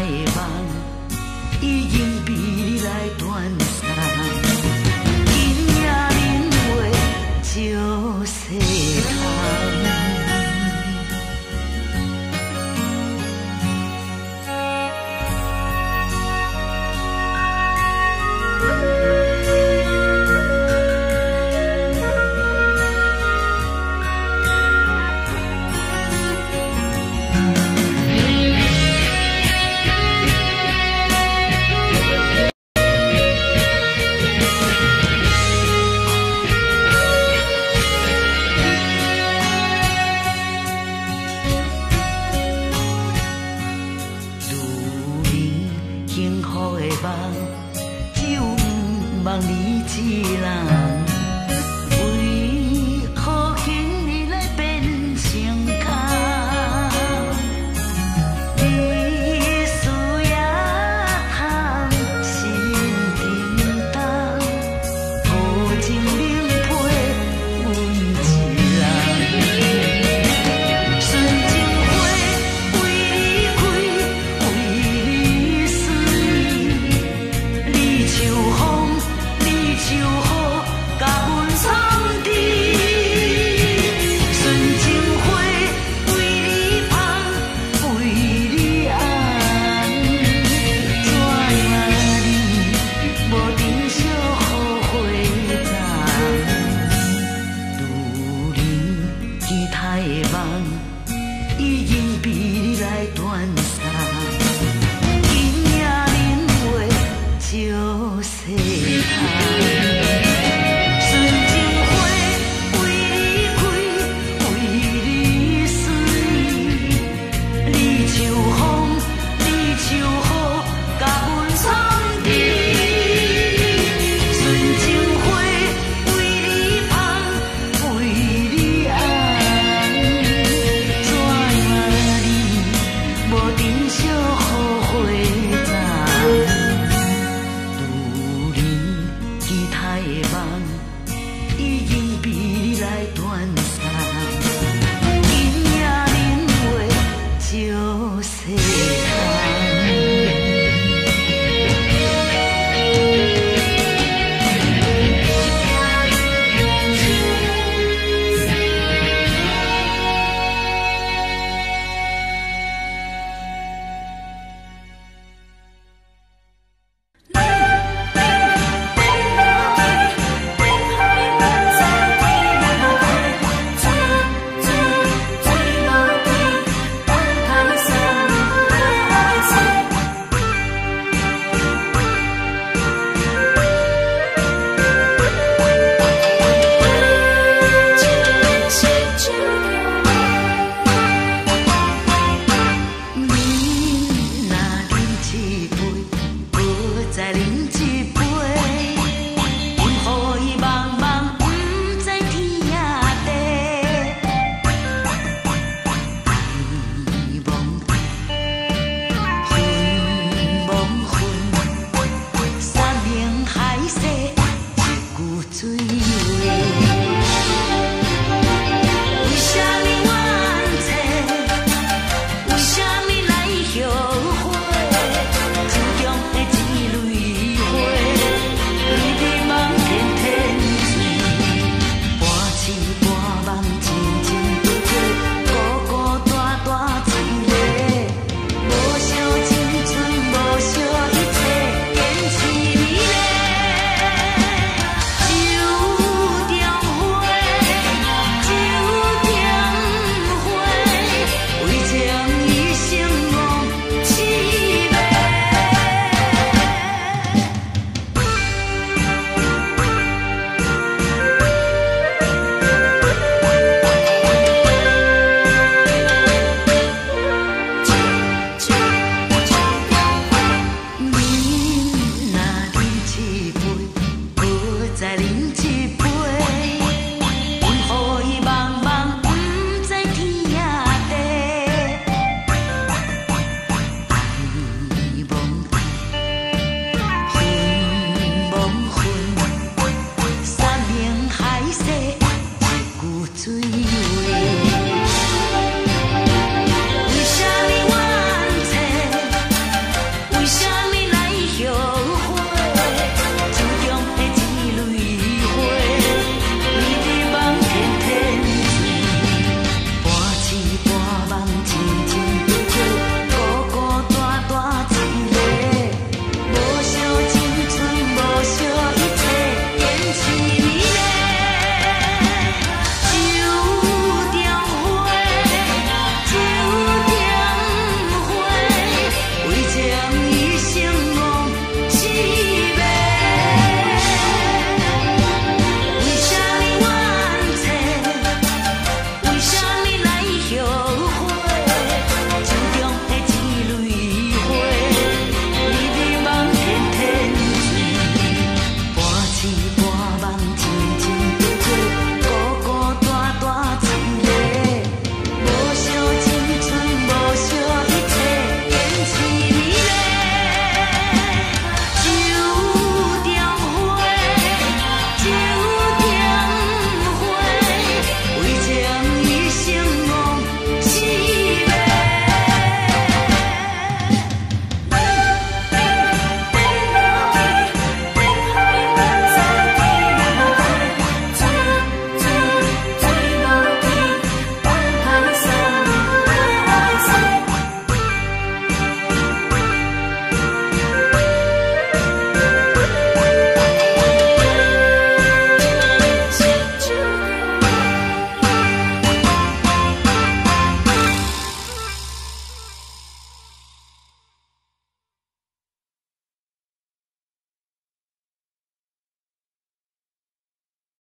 的梦已经被你来断送，今夜饮袂少。望你一人，为何今年来变心空？你，心，无情。期待的梦，已经被你来断送。今夜饮袂少。Oh, say sweet.